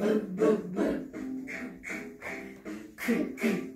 Boop, boop, boop.